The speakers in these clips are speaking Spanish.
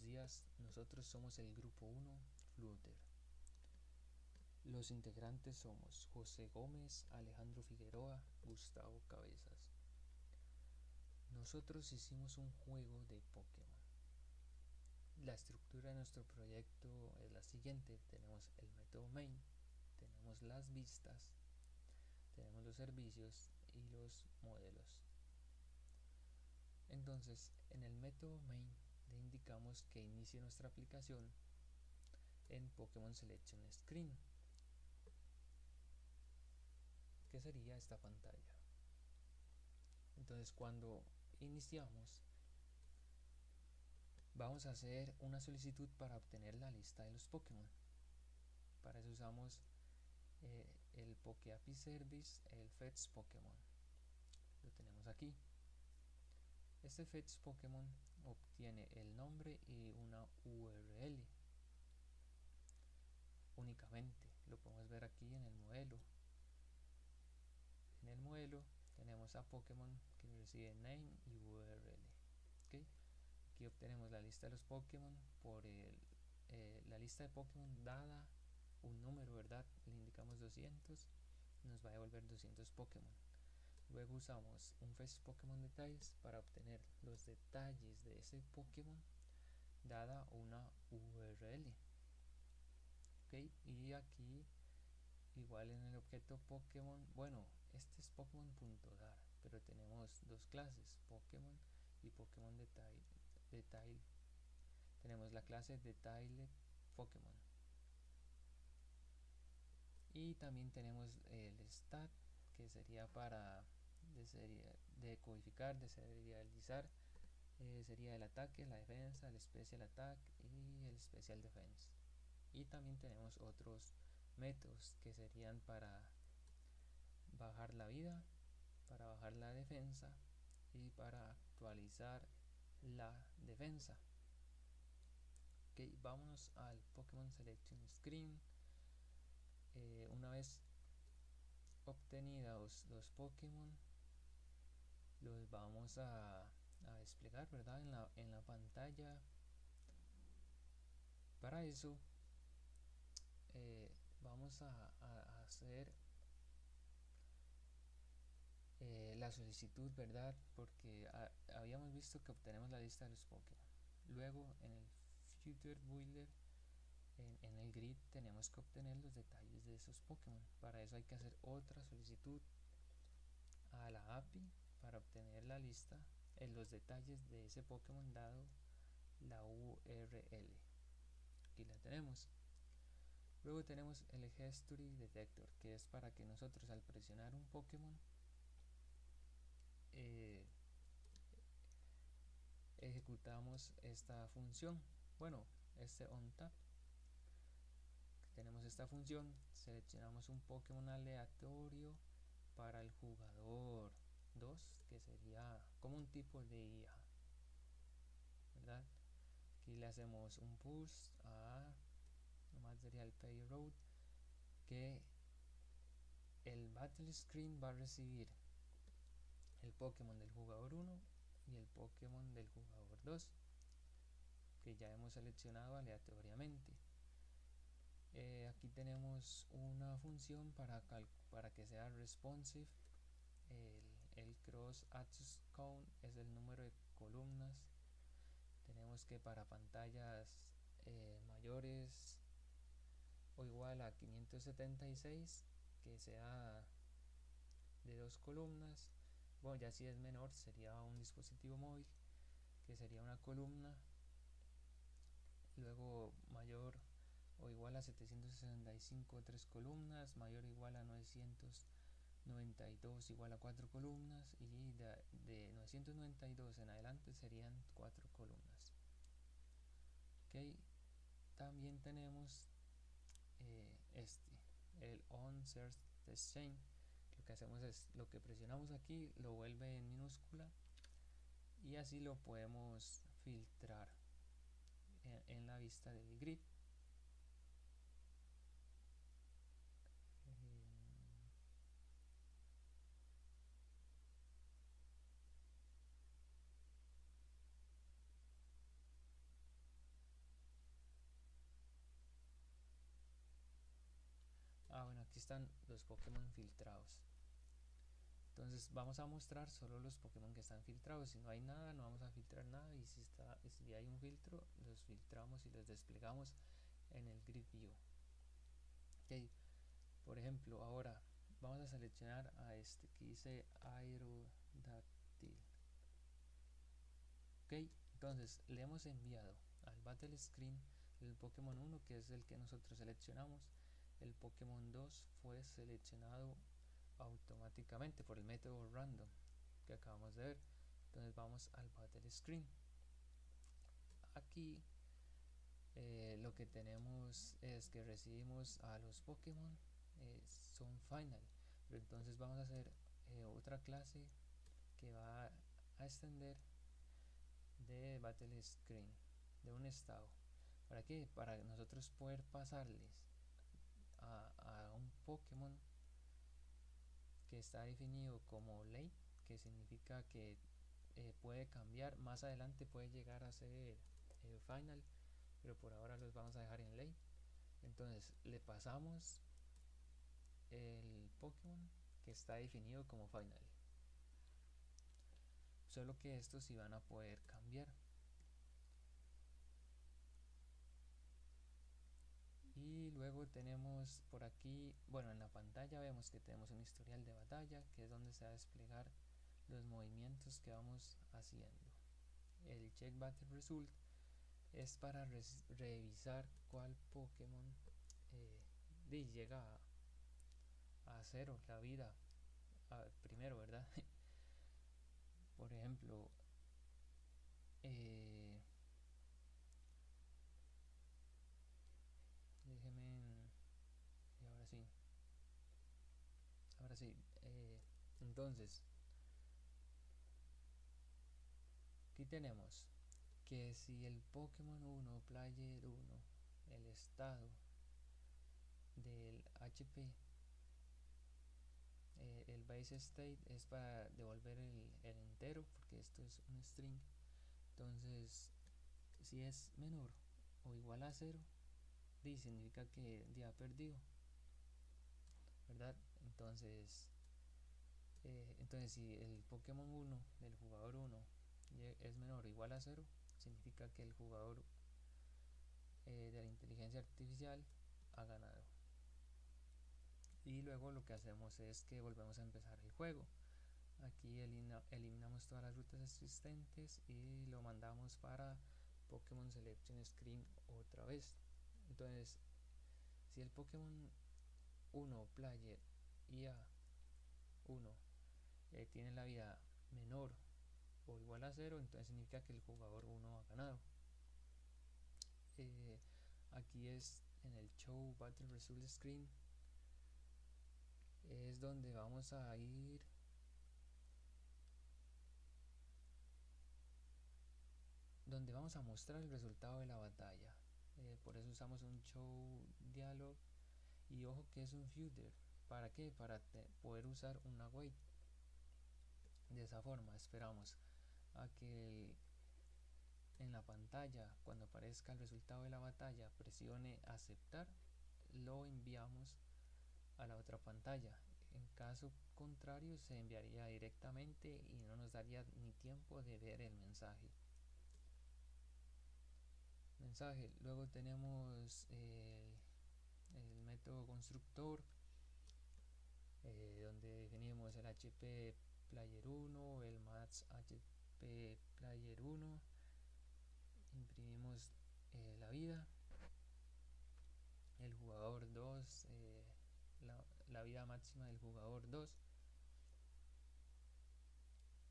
días. Nosotros somos el grupo 1 Flutter. Los integrantes somos José Gómez, Alejandro Figueroa, Gustavo Cabezas. Nosotros hicimos un juego de Pokémon. La estructura de nuestro proyecto es la siguiente. Tenemos el método main, tenemos las vistas, tenemos los servicios y los modelos. Entonces, en el método main le indicamos que inicie nuestra aplicación en Pokémon Selection Screen, que sería esta pantalla. Entonces, cuando iniciamos, vamos a hacer una solicitud para obtener la lista de los Pokémon. Para eso usamos eh, el PokeAPI Service, el Fetch Pokémon. Lo tenemos aquí. Este fetch Pokémon obtiene el nombre y una URL únicamente. Lo podemos ver aquí en el modelo. En el modelo tenemos a Pokémon que recibe name y URL. Aquí obtenemos la lista de los Pokémon por el, eh, la lista de Pokémon dada un número, ¿verdad? Le indicamos 200, nos va a devolver 200 Pokémon. Luego usamos un Fetch Pokémon Details para obtener los detalles de ese Pokémon dada una URL. Ok, y aquí igual en el objeto Pokémon, bueno, este es Pokémon.dar, pero tenemos dos clases, Pokémon y Pokémon Detail. detail. Tenemos la clase Detail Pokémon. Y también tenemos el stat que sería para de, codificar, de serializar, eh, sería el ataque, la defensa, el special attack y el special defense. Y también tenemos otros métodos que serían para bajar la vida, para bajar la defensa y para actualizar la defensa. Ok, vámonos al Pokémon Selection Screen. Eh, una vez obtenidos los Pokémon, los vamos a, desplegar verdad en la, en la pantalla. Para eso eh, vamos a, hacer eh, la solicitud verdad porque habíamos visto que obtenemos la lista de los Pokémon. Luego en el Future Builder en, el grid tenemos que obtener los detalles de esos Pokémon. Para eso hay que hacer otra solicitud a la API para obtener la lista en los detalles de ese Pokémon dado la URL. Aquí la tenemos. Luego tenemos el History Detector, que es para que nosotros al presionar un Pokémon eh, ejecutamos esta función. Bueno, este on tap. Tenemos esta función, seleccionamos un Pokémon aleatorio para el jugador 2 que sería como un tipo de IA ¿verdad? aquí le hacemos un push a material payload que el battle screen va a recibir el Pokémon del jugador 1 y el Pokémon del jugador 2 que ya hemos seleccionado aleatoriamente eh, aquí tenemos una función para, para que sea responsive el, cross access count es el número de columnas. Tenemos que para pantallas eh, mayores o igual a 576 que sea de dos columnas. Bueno ya si es menor sería un dispositivo móvil que sería una columna. Luego mayor o igual a 765 tres columnas. Mayor o igual a 900 92 igual a 4 columnas y de, 992 en adelante serían 4 columnas. Ok también tenemos eh, este el on search chain. Lo que hacemos es lo que presionamos aquí lo vuelve en minúscula y así lo podemos filtrar en, en la vista del grid aquí están los Pokémon filtrados. Entonces vamos a mostrar solo los Pokémon que están filtrados. Si no hay nada no vamos a filtrar nada. Y si, está, si hay un filtro los filtramos y los desplegamos en el grid view. Ok. Por ejemplo ahora vamos a seleccionar a este que dice Aerodactyl. Ok. Entonces le hemos enviado al battle screen el Pokémon 1 que es el que nosotros seleccionamos el Pokémon 2 fue seleccionado automáticamente por el método random que acabamos de ver. Entonces vamos al battle screen. Aquí eh, lo que tenemos es que recibimos a los Pokémon eh, son final. Pero entonces vamos a hacer eh, otra clase que va a extender de battle screen de un estado. Para qué para nosotros poder pasarles a, un Pokémon que está definido como ley que significa que eh, puede cambiar más adelante puede llegar a ser eh, final pero por ahora los vamos a dejar en ley. Entonces le pasamos el Pokémon que está definido como final. Solo que estos sí van a poder cambiar y luego tenemos por aquí bueno en la pantalla vemos que tenemos un historial de batalla que es donde se va a desplegar los movimientos que vamos haciendo. El check battle result es para revisar cuál Pokémon eh, llega a, cero la vida primero verdad por ejemplo eh, sí. Eh, entonces, aquí tenemos que si el Pokémon 1, Player 1, el estado del HP, eh, el base state es para devolver el, el, entero, porque esto es un string. Entonces, si es menor o igual a 0, significa que ya perdido. ¿Verdad? Entonces eh, entonces si el Pokémon 1 del jugador 1 es menor o igual a 0 significa que el jugador eh, de la inteligencia artificial ha ganado. Y luego lo que hacemos es que volvemos a empezar el juego. Aquí elimina, eliminamos todas las rutas existentes y lo mandamos para Pokémon Selection Screen otra vez. Entonces si el Pokémon 1 Player IA 1 eh, tiene la vida menor o igual a 0 entonces significa que el jugador 1 ha ganado. Eh, aquí es en el show battle result screen. Es donde vamos a ir donde vamos a mostrar el resultado de la batalla. Eh, por eso usamos un show dialog y ojo que es un footer ¿Para qué? Para poder usar una wait. De esa forma esperamos a que en la pantalla, cuando aparezca el resultado de la batalla, presione aceptar, lo enviamos a la otra pantalla. En caso contrario, se enviaría directamente y no nos daría ni tiempo de ver el mensaje. Mensaje. Luego tenemos el, el método constructor eh, donde definimos el HP Player 1, el Mats HP Player 1, imprimimos eh, la vida, el jugador 2, eh, la, la vida máxima del jugador 2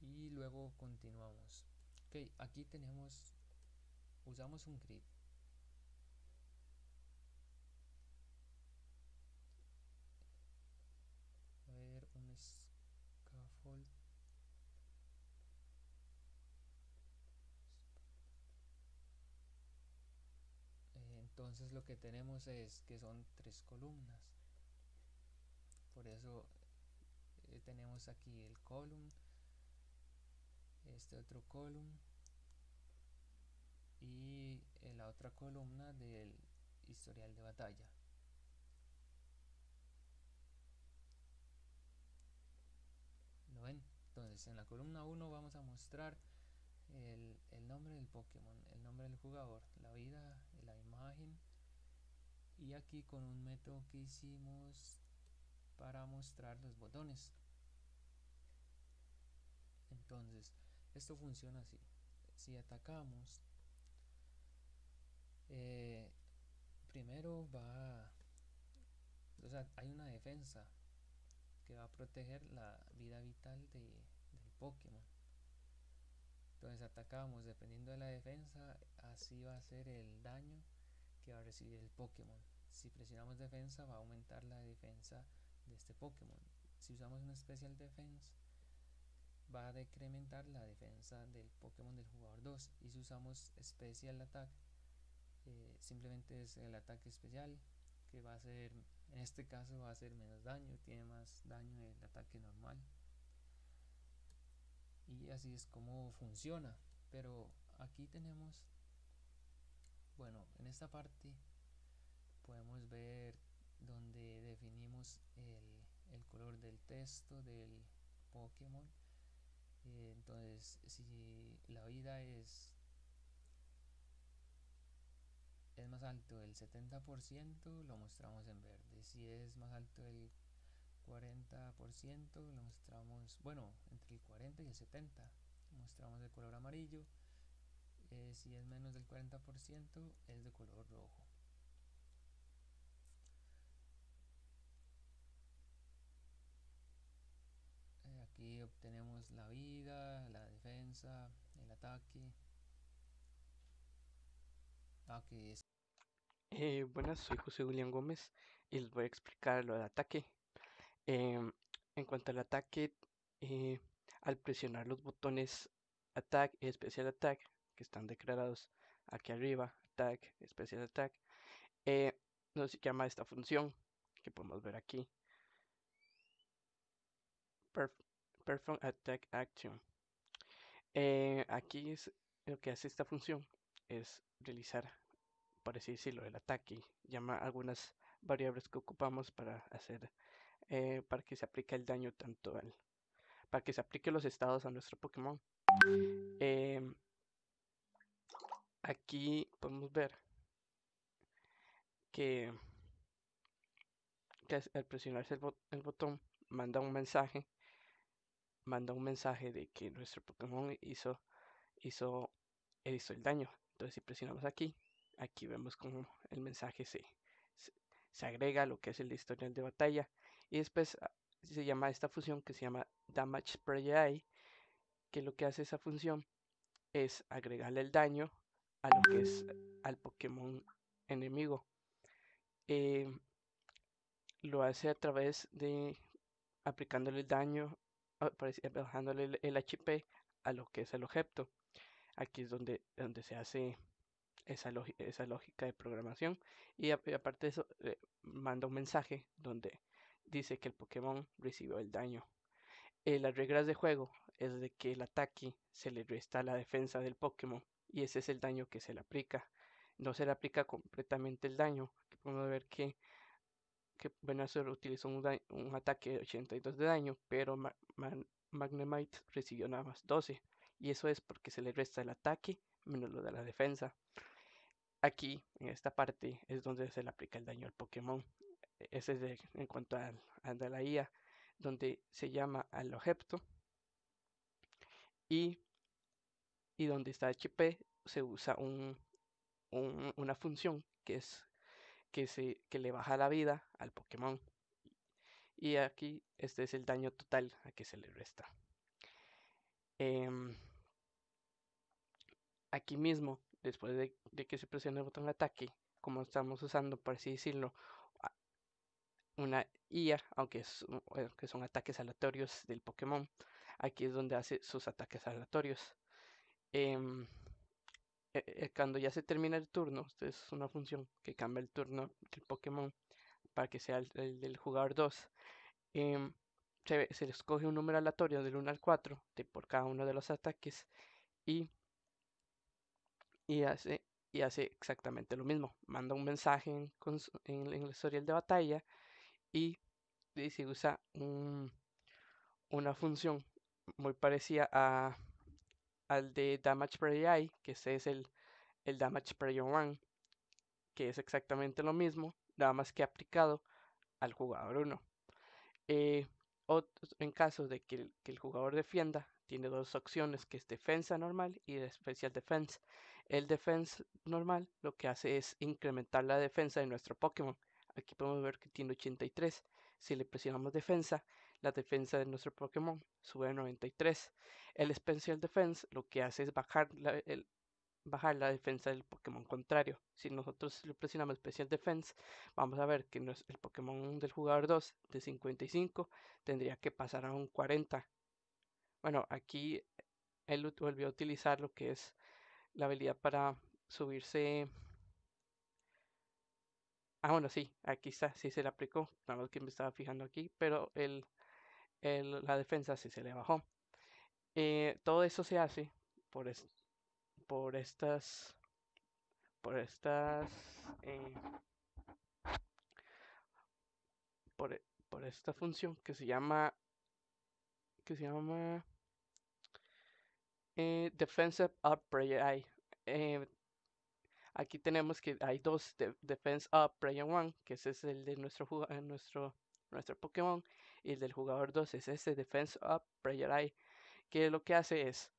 y luego continuamos. Ok, aquí tenemos, usamos un grid Eh, entonces lo que tenemos es que son tres columnas. Por eso eh, tenemos aquí el column, este otro column y la otra columna del historial de batalla. En la columna 1 vamos a mostrar el, el, nombre del Pokémon, el nombre del jugador, la vida, la imagen y aquí con un método que hicimos para mostrar los botones. Entonces, esto funciona así. Si atacamos, eh, primero va, o sea, hay una defensa que va a proteger la vida vital de, Pokémon. Entonces atacamos dependiendo de la defensa, así va a ser el daño que va a recibir el Pokémon. Si presionamos defensa va a aumentar la defensa de este Pokémon. Si usamos una Special Defense va a decrementar la defensa del Pokémon del jugador 2. Y si usamos Special Attack eh, simplemente es el ataque especial que va a ser, en este caso va a ser menos daño, tiene más daño el ataque normal. Y así es como funciona. Pero aquí tenemos, bueno, en esta parte podemos ver donde definimos el, color del texto del Pokémon. Eh, entonces, si la vida es es más alto el 70%, lo mostramos en verde. Si es más alto el 40%, lo mostramos, bueno, entre el 40 y el 70, mostramos de color amarillo. Eh, si es menos del 40%, es de color rojo. Eh, aquí obtenemos la vida, la defensa, el ataque. Ah, que es eh, buenas, soy José William Gómez y les voy a explicar lo del ataque. Em, en cuanto al ataque, eh, al presionar los botones Attack y Special Attack, que están declarados aquí arriba, Attack, Special Attack, eh, no se llama esta función que podemos ver aquí. Perform Attack Action. Eh, aquí es lo que hace esta función es realizar por así decirlo, el ataque. Llama algunas variables que ocupamos para hacer, eh, para que se aplique el daño tanto al, para que se aplique los estados a nuestro Pokémon. Em, aquí podemos ver que, al presionarse el, botón manda un mensaje, manda un mensaje de que nuestro Pokémon hizo, hizo, hizo el daño. Entonces si presionamos aquí, aquí vemos como el mensaje se, se, agrega a lo que es el historial de batalla y después ah, se llama esta función que se llama damage spray que lo que hace esa función es agregarle el daño a lo que es al Pokémon enemigo. Eh, lo hace a través de aplicándole el daño ah, bajándole el, HP a lo que es el objeto. Aquí es donde, donde se hace esa, esa lógica de programación. Y, aparte de eso eh, manda un mensaje donde dice que el Pokémon recibió el daño. Eh, las reglas de juego es de que el ataque se le resta la defensa del Pokémon y ese es el daño que se le aplica. No se le aplica completamente el daño, que podemos ver que, que Venusaur utilizó un, un, ataque de 82 de daño, pero Magnemite recibió nada más 12 y eso es porque se le resta el ataque menos lo de la defensa. Aquí, en esta parte, es donde se le aplica el daño al Pokémon. Ese es en cuanto a la IA, donde se llama al objeto. Y, y donde está HP se usa un, una función que es que, se, que le baja la vida al Pokémon. Y aquí este es el daño total a que se le resta. Em, aquí mismo después de, que se presione el botón ataque, como estamos usando, por así decirlo, una IA, aunque son ataques aleatorios del Pokémon, aquí es donde hace sus ataques aleatorios. Em, e, e, cuando ya se termina el turno, es una función que cambia el turno del Pokémon para que sea el, del jugador 2. Em, se, escoge un número aleatorio del 1 al 4 de por cada uno de los ataques y y hace, y hace exactamente lo mismo. Manda un mensaje en, en, el historial de batalla y, se usa una función muy parecida a, al de Damage per AI, que es el, el Damage per 1, que es exactamente lo mismo, nada más que aplicado al jugador 1. Eh, en caso de que el, que el, jugador defienda, tiene dos opciones, que es defensa normal y especial defense. El defense normal lo que hace es incrementar la defensa de nuestro Pokémon. Aquí podemos ver que tiene 83. Si le presionamos defensa, la defensa de nuestro Pokémon sube a 93. El Special Defense lo que hace es bajar la, el, bajar la defensa del Pokémon contrario. Si nosotros le presionamos Special Defense, vamos a ver que el Pokémon del jugador 2 de 55 tendría que pasar a un 40. Bueno, aquí él volvió a utilizar lo que es la habilidad para subirse Ah, bueno, sí, aquí está, sí se le aplicó, nada más que me estaba fijando aquí, pero el, el, la defensa sí se le bajó. Eh, todo eso se hace por, es, por estas, por estas, eh, por, por esta función que se llama, que se llama eh, Defensive Aquí tenemos que hay dos de Defense Up Prayer 1, que ese es el de nuestro, eh, nuestro, nuestro Pokémon, y el del jugador 2 es ese Defense Up Prayer Eye, que lo que hace es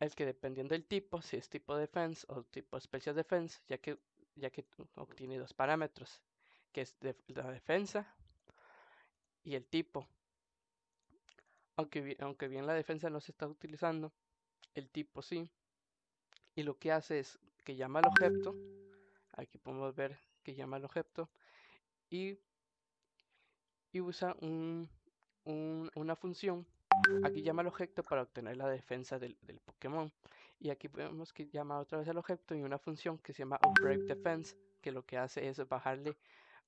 el que dependiendo del tipo, si es tipo Defense o tipo Special Defense, ya que, ya que obtiene dos parámetros, que es la defensa y el tipo. Aunque, aunque bien la defensa no se está utilizando, el tipo sí. Y lo que hace es que llama al objeto. Aquí podemos ver que llama al objeto. Y, y usa un, una función. Aquí llama al objeto para obtener la defensa del, del, Pokémon. Y aquí vemos que llama otra vez al objeto y una función que se llama Upgrade Defense, que lo que hace es bajarle,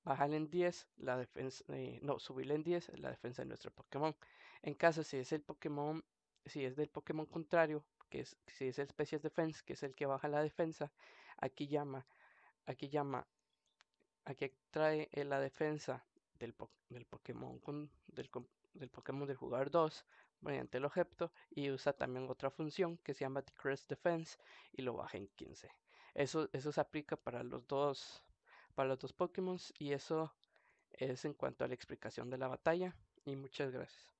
bajarle en 10 la defensa, eh, no, subirle en 10 la defensa de nuestro Pokémon. En caso si es el Pokémon, si es del Pokémon contrario, que es, si es el Special Defense, que es el que baja la defensa, aquí llama, aquí llama, aquí trae la defensa del, del Pokémon del, del, Pokémon del jugador 2 mediante el objeto y usa también otra función que se llama Decrease Defense y lo baja en 15. Eso, eso se aplica para los dos para los dos Pokémon y eso es en cuanto a la explicación de la batalla y muchas gracias.